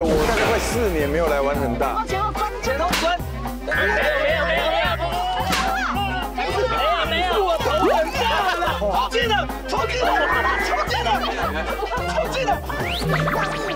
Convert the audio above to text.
我大概快四年没有来玩很大。前后关，前后关。没有没有没有没有。没有没有，我头很大了。冲进了，冲进了，冲进了，冲进了。